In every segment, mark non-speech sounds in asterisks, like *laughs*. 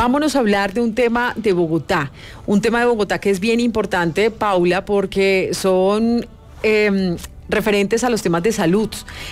vámonos a hablar de un tema de Bogotá, un tema de Bogotá que es bien importante, Paula, porque son... Em, referentes a los temas de salud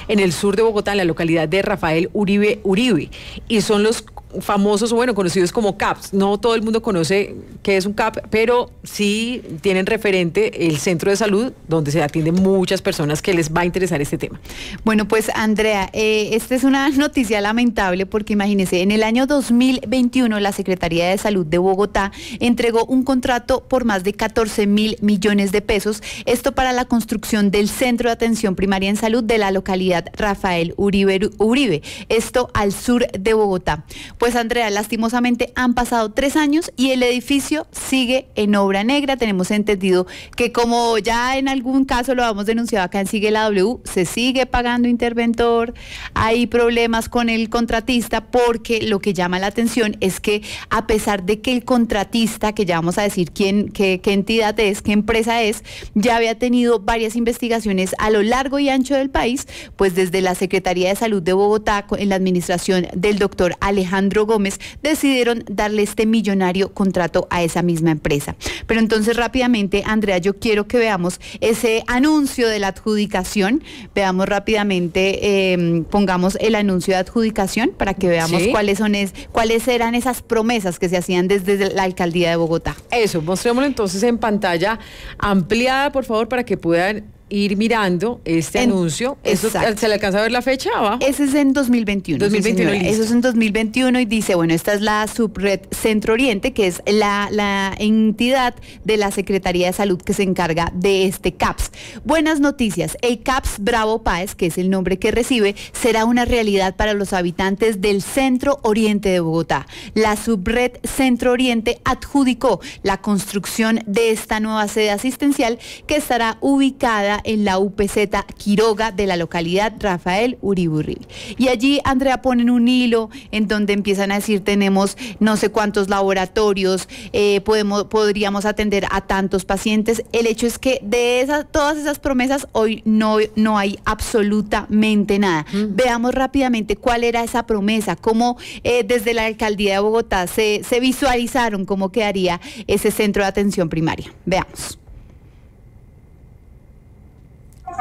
en el sur de Bogotá, en la localidad de Rafael Uribe Uribe. Y son los famosos, bueno, conocidos como CAPS. No todo el mundo conoce qué es un CAP, pero sí tienen referente el centro de salud donde se atienden muchas personas que les va a interesar este tema. Bueno, pues Andrea, eh, esta es una noticia lamentable porque imagínese, en el año 2021 la Secretaría de Salud de Bogotá entregó un contrato por más de 14 mil millones de pesos, esto para la construcción del Centro de Atención Primaria en Salud de la localidad Rafael Uribe, Uribe esto al sur de Bogotá. Pues Andrea, lastimosamente han pasado tres años y el edificio sigue en obra negra. Tenemos entendido que como ya en algún caso lo hemos denunciado acá en Sigue la W, se sigue pagando interventor, hay problemas con el contratista porque lo que llama la atención es que a pesar de que el contratista, que ya vamos a decir quién, qué, qué entidad es, qué empresa es, ya había tenido varias investigaciones a lo largo y ancho del país, pues desde la Secretaría de Salud de Bogotá, en la administración del doctor Alejandro Gómez, decidieron darle este millonario contrato a esa misma empresa. Pero entonces rápidamente, Andrea, yo quiero que veamos ese anuncio de la adjudicación. Veamos rápidamente, em, pongamos el anuncio de adjudicación para que veamos cuáles son es, cuáles eran esas promesas que se hacían desde la alcaldía de Bogotá. Eso, mostrémoslo entonces en pantalla ampliada, por favor, para que puedan ir mirando este anuncio. ¿Eso, ¿Se le alcanza a ver la fecha abajo? Ese es en 2021. 2021 Eso es en 2021 y dice, bueno, esta es la subred Centro Oriente, que es la, la entidad de la Secretaría de Salud que se encarga de este CAPS. Buenas noticias, el CAPS Bravo Páez, que es el nombre que recibe, será una realidad para los habitantes del Centro Oriente de Bogotá. La subred Centro Oriente adjudicó la construcción de esta nueva sede asistencial que estará ubicada en la UPZ Quiroga de la localidad Rafael Uriburri. Y allí, Andrea, ponen un hilo en donde empiezan a decir tenemos no sé cuántos laboratorios, eh, podemos, podríamos atender a tantos pacientes. El hecho es que de esas, todas esas promesas hoy no, no hay absolutamente nada. Mm. Veamos rápidamente cuál era esa promesa, cómo eh, desde la alcaldía de Bogotá se, se visualizaron cómo quedaría ese centro de atención primaria. Veamos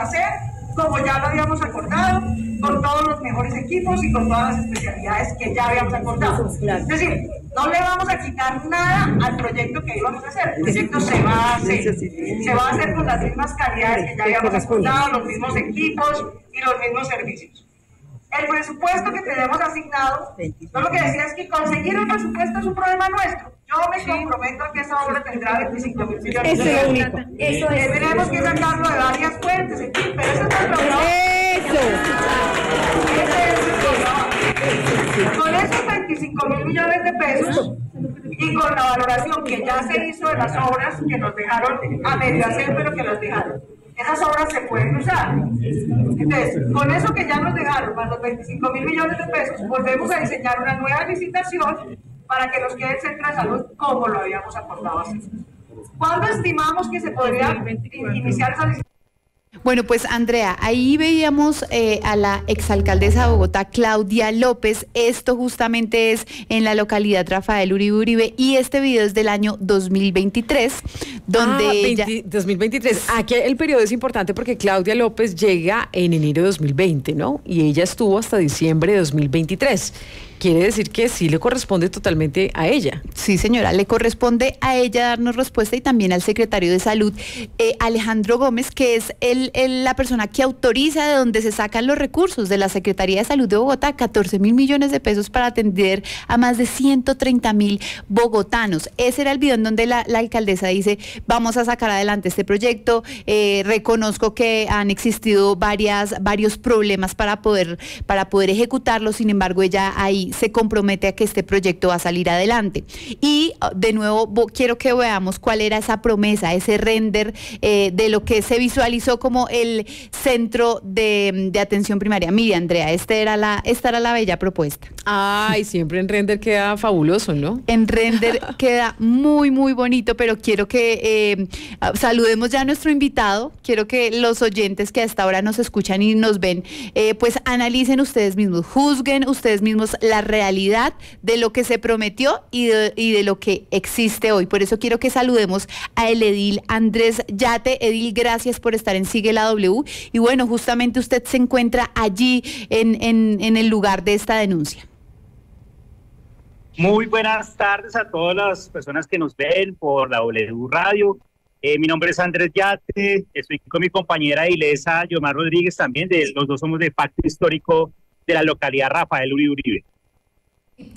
hacer como ya lo habíamos acordado, con todos los mejores equipos y con todas las especialidades que ya habíamos acordado. Es decir, no le vamos a quitar nada al proyecto que íbamos a hacer. El proyecto se va a hacer. Se va a hacer con las mismas calidades que ya habíamos acordado, los mismos equipos y los mismos servicios. El presupuesto que tenemos asignado, yo lo que decía es que conseguir un presupuesto es un problema nuestro. Yo me comprometo a que esa obra tendrá 25 mil millones. Eso es lo único. Eso es. Tenemos que sacarlo de varias fuentes, en fin, pero eso es nuestro trabajo. Eso. es Con esos 25 mil millones de pesos y con la valoración que ya se hizo de las obras que nos dejaron a medio hacer, pero que las dejaron esas obras se pueden usar. Entonces, con eso que ya nos dejaron, más los 25 mil millones de pesos, volvemos a diseñar una nueva licitación para que nos quede el centro de salud como lo habíamos acordado así. ¿Cuándo estimamos que se podría iniciar esa licitación? Bueno, pues Andrea, ahí veíamos eh, a la exalcaldesa de Bogotá, Claudia López. Esto justamente es en la localidad Rafael Uribe Uribe y este video es del año 2023, donde... Ah, 2023. Aquí el periodo es importante porque Claudia López llega en enero de 2020, ¿no? Y ella estuvo hasta diciembre de 2023 quiere decir que sí le corresponde totalmente a ella. Sí, señora, le corresponde a ella darnos respuesta y también al secretario de Salud, eh, Alejandro Gómez, que es el, la persona que autoriza de donde se sacan los recursos de la Secretaría de Salud de Bogotá, 14 mil millones de pesos para atender a más de 130 mil bogotanos. Ese era el video en donde la, alcaldesa dice, vamos a sacar adelante este proyecto, eh, reconozco que han existido varias, varios problemas para poder, para poder ejecutarlo, sin embargo, ella ahí se compromete a que este proyecto va a salir adelante. Y ah, de nuevo quiero que veamos cuál era esa promesa, ese render eh, de lo que se visualizó como el centro de, atención primaria. Mire, Andrea, esta era la, esta era la bella propuesta. Ay, siempre en render queda fabuloso, ¿no? En render *laughs* queda muy, muy bonito, pero quiero que eh, saludemos ya a nuestro invitado. Quiero que los oyentes que hasta ahora nos escuchan y nos ven, eh, pues analicen ustedes mismos, juzguen ustedes mismos la realidad de lo que se prometió y de, y de lo que existe hoy. Por eso quiero que saludemos a el edil Andrés Yate. Edil, gracias por estar en Sigue la W. Y bueno, justamente usted se encuentra allí en, en, en el lugar de esta denuncia. Muy buenas tardes a todas las personas que nos ven por la W Radio. Eh, mi nombre es Andrés Yate, estoy con mi compañera Ilesa Yomar Rodríguez también, de, los dos somos de Pacto Histórico de la localidad Rafael Uribe Uribe.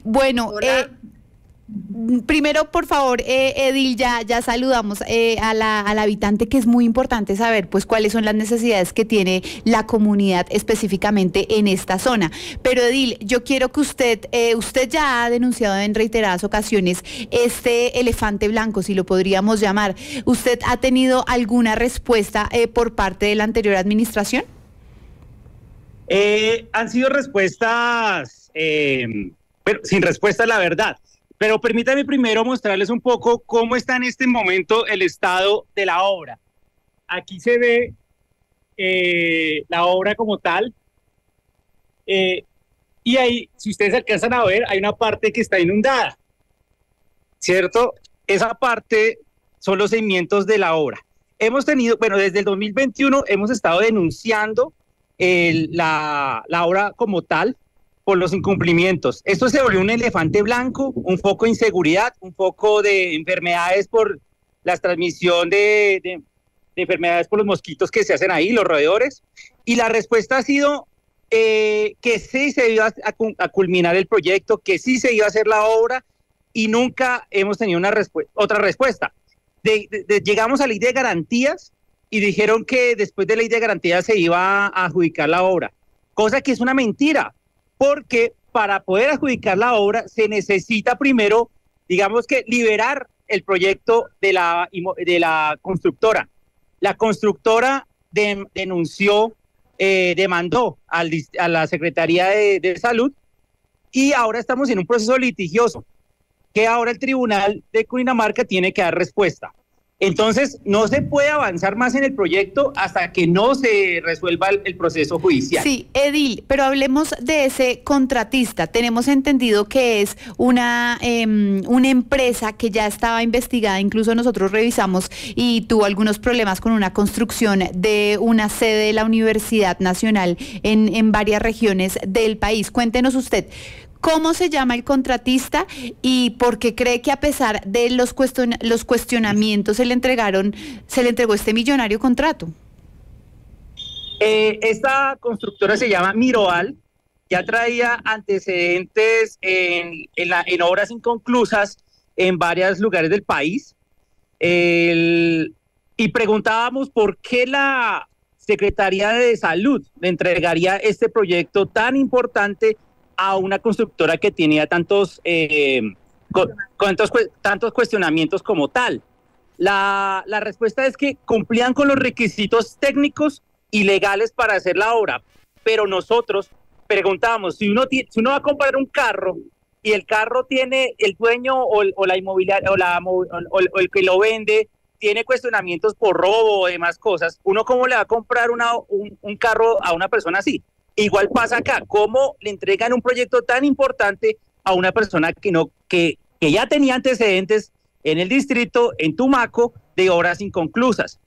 Bueno, eh, Primero, por favor, eh, Edil, ya, ya saludamos eh, a la, al habitante, que es muy importante saber pues cuáles son las necesidades que tiene la comunidad específicamente en esta zona. Pero Edil, yo quiero que usted, eh, usted ya ha denunciado en reiteradas ocasiones este elefante blanco, si lo podríamos llamar. ¿Usted ha tenido alguna respuesta por parte de la anterior administración? han sido respuestas, pero sin respuesta la verdad. Pero permítame primero mostrarles un poco cómo está en este momento el estado de la obra. Aquí se ve eh, la obra como tal. Eh, y ahí, si ustedes alcanzan a ver, hay una parte que está inundada. ¿Cierto? Esa parte son los cimientos de la obra. Hemos tenido, bueno, desde el 2021 hemos estado denunciando la, la obra como tal, por los incumplimientos. Esto se volvió un elefante blanco, un foco de inseguridad, un foco de enfermedades por la transmisión de, enfermedades por los mosquitos que se hacen ahí, los roedores. Y la respuesta ha sido eh, que sí se iba a, culminar el proyecto, que sí se iba a hacer la obra y nunca hemos tenido una otra respuesta. llegamos a ley de garantías y dijeron que después de ley de garantías se iba a adjudicar la obra, cosa que es una mentira porque para poder adjudicar la obra se necesita primero, digamos que liberar el proyecto de la, de la constructora. La constructora denunció, eh, demandó a la Secretaría de, de Salud y ahora estamos en un proceso litigioso que ahora el Tribunal de Cundinamarca tiene que dar respuesta. Entonces, no se puede avanzar más en el proyecto hasta que no se resuelva el, proceso judicial. Sí, Edil, pero hablemos de ese contratista. Tenemos entendido que es una, em, una empresa que ya estaba investigada, incluso nosotros revisamos y tuvo algunos problemas con una construcción de una sede de la Universidad Nacional en, en varias regiones del país. Cuéntenos usted, cómo se llama el contratista y por qué cree que a pesar de los, cuestionamientos se le entregaron, se le entregó este millonario contrato. Eh, esta constructora se llama Miroal, ya traía antecedentes en, en, obras inconclusas en varios lugares del país. y preguntábamos por qué la Secretaría de Salud le entregaría este proyecto tan importante a una constructora que tenía tantos, eh, tantos, cuestionamientos como tal. La, la respuesta es que cumplían con los requisitos técnicos y legales para hacer la obra, pero nosotros preguntábamos, si uno, si uno va a comprar un carro y el carro tiene el dueño o, la inmobiliaria o, la, o, el que lo vende tiene cuestionamientos por robo o demás cosas, uno cómo le va a comprar un, un carro a una persona así. Igual pasa acá, cómo le entregan un proyecto tan importante a una persona que no que, que ya tenía antecedentes en el distrito, en Tumaco, de obras inconclusas.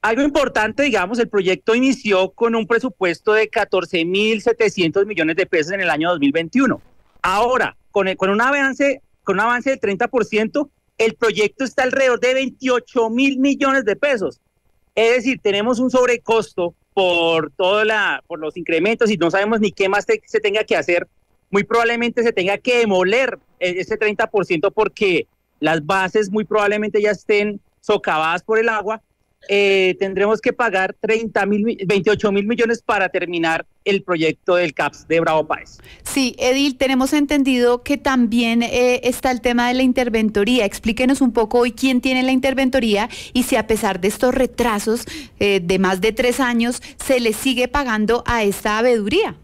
Algo importante, digamos, el proyecto inició con un presupuesto de 14.700 millones de pesos en el año 2021. Ahora, con, con, un avance, con un avance del 30%, el proyecto está alrededor de 28 mil millones de pesos. Es decir, tenemos un sobrecosto por toda la, por los incrementos y no sabemos ni qué más se tenga que hacer, muy probablemente se tenga que demoler e, ese 30% porque las bases muy probablemente ya estén socavadas por el agua eh, tendremos que pagar 30 mil, 28 mil millones para terminar el proyecto del CAPS de Bravo Páez. Sí, Edil, tenemos entendido que también eh, está el tema de la interventoría. Explíquenos un poco hoy quién tiene la interventoría y si a pesar de estos retrasos eh, de más de tres años se le sigue pagando a esta abeduría.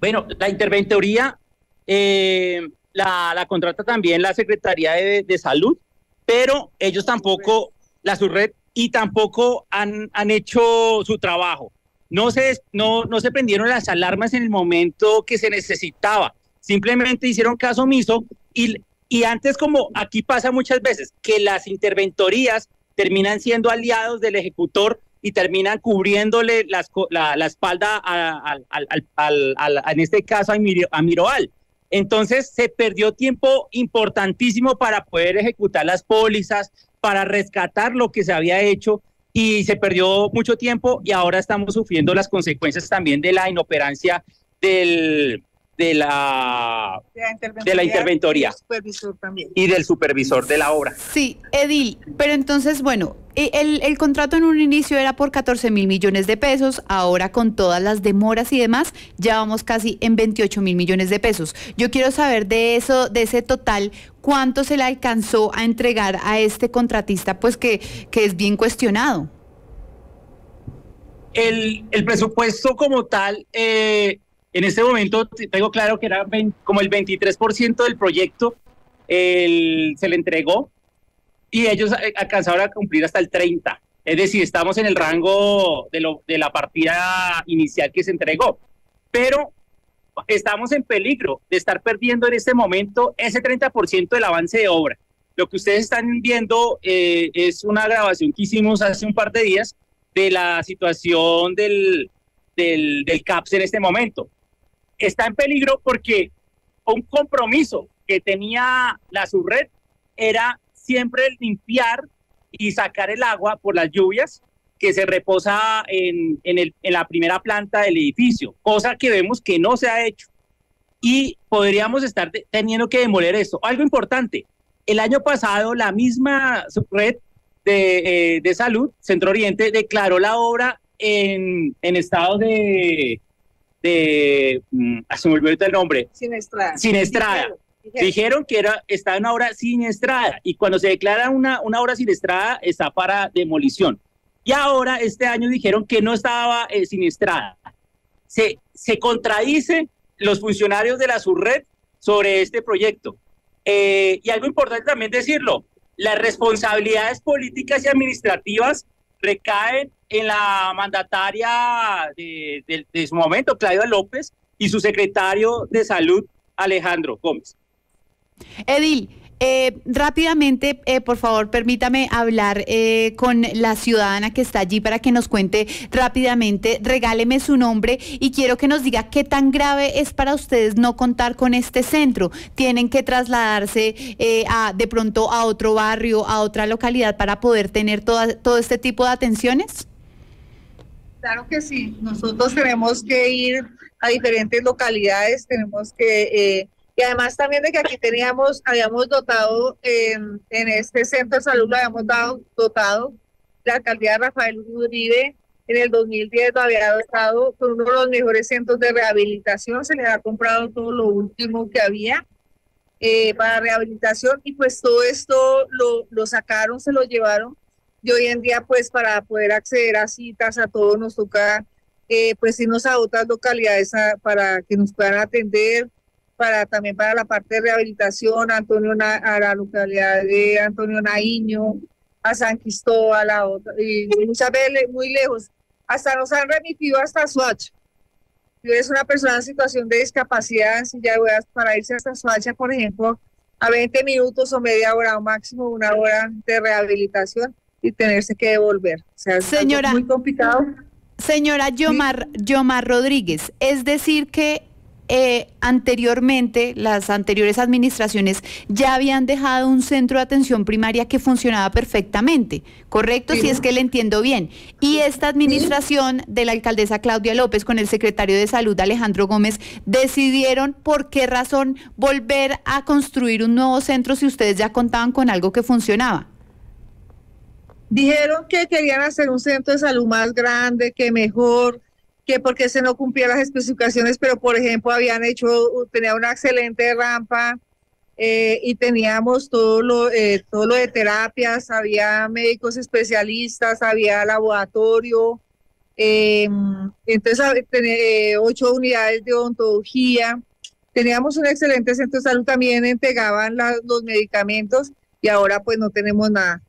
Bueno, la interventoría eh, la, contrata también la Secretaría de, Salud, pero ellos tampoco, la subred, y tampoco han, han hecho su trabajo. No se, no, no se prendieron las alarmas en el momento que se necesitaba. Simplemente hicieron caso omiso y, y antes, como aquí pasa muchas veces, que las interventorías terminan siendo aliados del ejecutor y terminan cubriéndole las, la, la, espalda a, en este caso a, a Miroal. Entonces se perdió tiempo importantísimo para poder ejecutar las pólizas, para rescatar lo que se había hecho y se perdió mucho tiempo y ahora estamos sufriendo las consecuencias también de la inoperancia del, de la, de la interventoría, y del supervisor de la obra. Sí, Edil, pero entonces, bueno, e, el, el, contrato en un inicio era por 14 mil millones de pesos, ahora con todas las demoras y demás, ya vamos casi en 28 mil millones de pesos. Yo quiero saber de eso, de ese total, cuánto se le alcanzó a entregar a este contratista, pues que, que es bien cuestionado. El, el presupuesto como tal eh, en este momento tengo claro que era como el 23% del proyecto se le entregó y ellos alcanzaron a cumplir hasta el 30%. Es decir, estamos en el rango de, lo, de la partida inicial que se entregó. Pero estamos en peligro de estar perdiendo en este momento ese 30% del avance de obra. Lo que ustedes están viendo eh, es una grabación que hicimos hace un par de días de la situación del, del, del CAPS en este momento está en peligro porque un compromiso que tenía la subred era siempre limpiar y sacar el agua por las lluvias que se reposa en, en, el, en la primera planta del edificio, cosa que vemos que no se ha hecho. Y podríamos estar teniendo que demoler esto. Algo importante, el año pasado la misma subred de, eh, de salud, Centro Oriente, declaró la obra en, en estado de, de, mm, ah, se me olvidó el nombre. Sinestrada. Sinestrada. Dijeron, Dijeron que era, estaba en una obra siniestrada y cuando se declara una, una obra siniestrada está para demolición. Y ahora, este año, dijeron que no estaba eh, siniestrada. Se, se contradice los funcionarios de la subred sobre este proyecto. Eh, y algo importante también decirlo, las responsabilidades políticas y administrativas recaen en la mandataria de, su momento, Claudia López, y su secretario de Salud, Alejandro Gómez. Edil, eh, rápidamente, eh, por favor, permítame hablar eh, con la ciudadana que está allí para que nos cuente rápidamente, regáleme su nombre y quiero que nos diga qué tan grave es para ustedes no contar con este centro. Tienen que trasladarse a, de pronto a otro barrio, a otra localidad para poder tener toda, todo este tipo de atenciones. Claro que sí, nosotros tenemos que ir a diferentes localidades, tenemos que y además también de que aquí teníamos, habíamos dotado en, en este centro de salud, lo habíamos dado, dotado, la alcaldía de Rafael Uribe en el 2010 lo había dotado con uno de los mejores centros de rehabilitación, se le ha comprado todo lo último que había eh, para rehabilitación y pues todo esto lo, lo sacaron, se lo llevaron y hoy en día pues para poder acceder a citas a todo nos toca eh, pues irnos a otras localidades para que nos puedan atender para también para la parte de rehabilitación, Antonio a la localidad de Antonio Naiño, a San Cristóbal, a otra, y muchas veces muy lejos. Hasta nos han remitido hasta Suacha. Si eres una persona en situación de discapacidad si ya voy para irse hasta Suacha, por ejemplo, a 20 minutos o media hora o máximo una hora de rehabilitación y tenerse que devolver. O sea, es Señora, muy complicado. Señora Yomar, Yomar Rodríguez, es decir que eh, anteriormente, las anteriores administraciones ya habían dejado un centro de atención primaria que funcionaba perfectamente, ¿correcto? Si es que le entiendo bien. Y esta administración de la alcaldesa Claudia López con el secretario de Salud Alejandro Gómez decidieron por qué razón volver a construir un nuevo centro si ustedes ya contaban con algo que funcionaba. Dijeron que querían hacer un centro de salud más grande, que mejor, que porque se no cumplían las especificaciones, pero por ejemplo habían hecho, tenía una excelente rampa eh, y teníamos todo lo, eh, todo lo de terapias, había médicos especialistas, había laboratorio, eh, entonces tenía ocho unidades de odontología, Teníamos un excelente centro de salud, también entregaban los medicamentos y ahora pues no tenemos nada.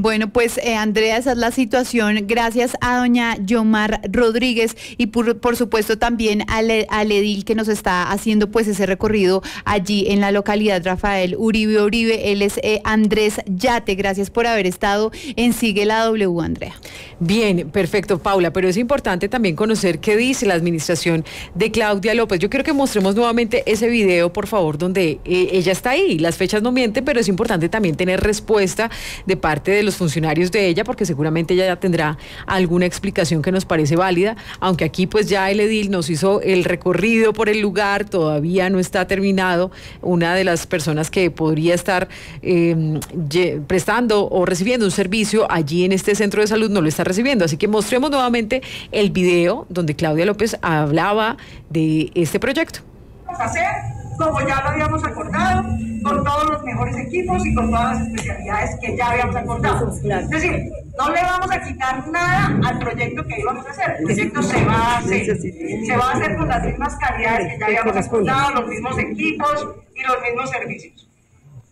Bueno, pues eh, Andrea, esa es la situación. Gracias a doña Yomar Rodríguez y por, supuesto también al, edil que nos está haciendo pues ese recorrido allí en la localidad Rafael Uribe Uribe. Él es eh, Andrés Yate. Gracias por haber estado en Sigue la W, Andrea. Bien, perfecto, Paula, pero es importante también conocer qué dice la administración de Claudia López. Yo quiero que mostremos nuevamente ese video, por favor, donde eh, ella está ahí. Las fechas no mienten, pero es importante también tener respuesta de parte de los funcionarios de ella, porque seguramente ella ya tendrá alguna explicación que nos parece válida, aunque aquí pues ya el edil nos hizo el recorrido por el lugar, todavía no está terminado. Una de las personas que podría estar em, prestando o recibiendo un servicio allí en este centro de salud no lo está recibiendo. Así que mostremos nuevamente el video donde Claudia López hablaba de este proyecto. Como ya lo habíamos acordado, con todos los mejores equipos y con todas las especialidades que ya habíamos acordado. Es decir, no le vamos a quitar nada al proyecto que íbamos a hacer. El proyecto se va a hacer. Se va a hacer con las mismas calidades que ya habíamos acordado, los mismos equipos y los mismos servicios.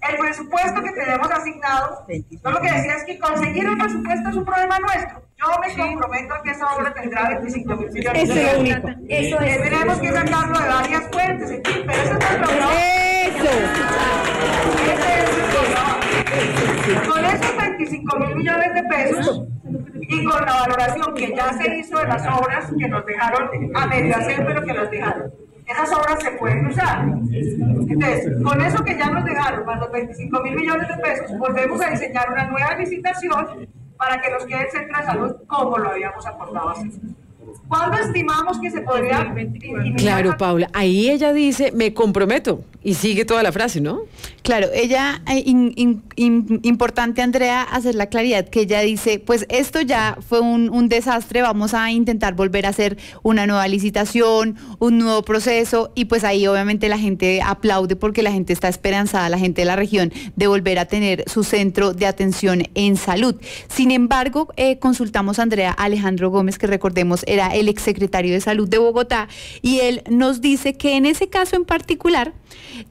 El presupuesto que tenemos asignado, yo lo que decía es que conseguir un presupuesto es un problema nuestro. Yo me comprometo a que esa obra tendrá 25 mil millones. Eso es lo único. Eso es. Tendremos que sacarlo de varias fuentes, en fin, pero eso es nuestro trabajo. Eso. Ese es Con esos 25 mil millones de pesos y con la valoración que ya se hizo de las obras que nos dejaron a medio hacer, pero que las dejaron esas obras se pueden usar. Entonces, con eso que ya nos dejaron, más los 25 mil millones de pesos, volvemos a diseñar una nueva licitación para que nos quede el centro de salud como lo habíamos acordado hacer. ¿Cuándo estimamos que se podría... Claro, Paula, ahí ella dice, me comprometo, y sigue toda la frase, ¿no? Claro, ella, eh, importante Andrea, hacer la claridad que ella dice, pues esto ya fue un, desastre, vamos a intentar volver a hacer una nueva licitación, un nuevo proceso, y pues ahí obviamente la gente aplaude porque la gente está esperanzada, la gente de la región, de volver a tener su centro de atención en salud. Sin embargo, eh, consultamos a Andrea Alejandro Gómez, que recordemos era el exsecretario de Salud de Bogotá, y él nos dice que en ese caso en particular,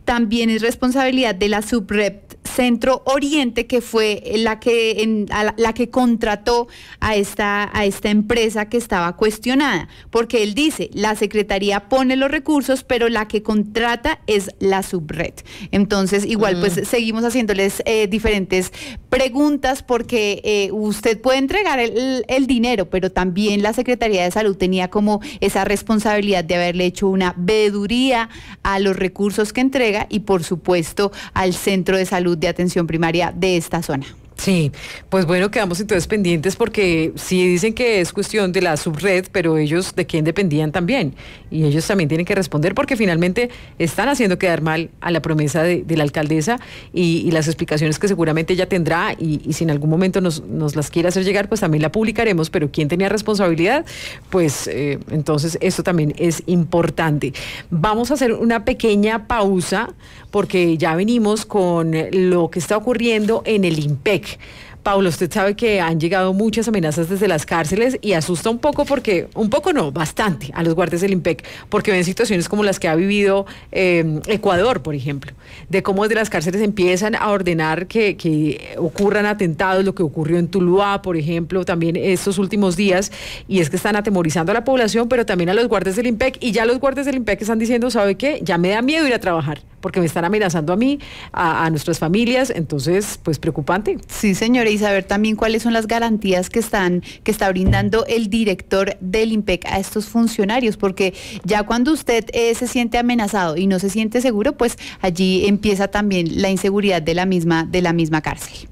también es responsabilidad de la subrep Centro Oriente, que fue la que, la, que contrató a esta, a esta empresa que estaba cuestionada, porque él dice, la Secretaría pone los recursos, pero la que contrata es la subred. Entonces, igual, pues mm. seguimos haciéndoles eh, diferentes preguntas, porque eh, usted puede entregar el, el dinero, pero también la Secretaría de Salud tenía como esa responsabilidad de haberle hecho una veeduría a los recursos que entrega y, por supuesto, al Centro de Salud de atención primaria de esta zona. Sí, pues bueno, quedamos entonces pendientes porque sí dicen que es cuestión de la subred, pero ellos de quién dependían también. Y ellos también tienen que responder porque finalmente están haciendo quedar mal a la promesa de, la alcaldesa y, las explicaciones que seguramente ella tendrá y, si en algún momento nos, las quiere hacer llegar, pues también la publicaremos, pero quién tenía responsabilidad, pues eh, entonces esto también es importante. Vamos a hacer una pequeña pausa porque ya venimos con lo que está ocurriendo en el IMPEC. Paulo, usted sabe que han llegado muchas amenazas desde las cárceles y asusta un poco porque, un poco no, bastante a los guardias del IMPEC, porque ven situaciones como las que ha vivido em, Ecuador, por ejemplo, de cómo desde las cárceles empiezan a ordenar que, que, ocurran atentados, lo que ocurrió en Tuluá, por ejemplo, también estos últimos días, y es que están atemorizando a la población, pero también a los guardias del IMPEC, y ya los guardias del IMPEC están diciendo, ¿sabe qué? Ya me da miedo ir a trabajar porque me están amenazando a mí, a, nuestras familias, entonces, pues preocupante. Sí, señora, y saber también cuáles son las garantías que están, que está brindando el director del IMPEC a estos funcionarios, porque ya cuando usted eh, se siente amenazado y no se siente seguro, pues allí empieza también la inseguridad de la misma, de la misma cárcel.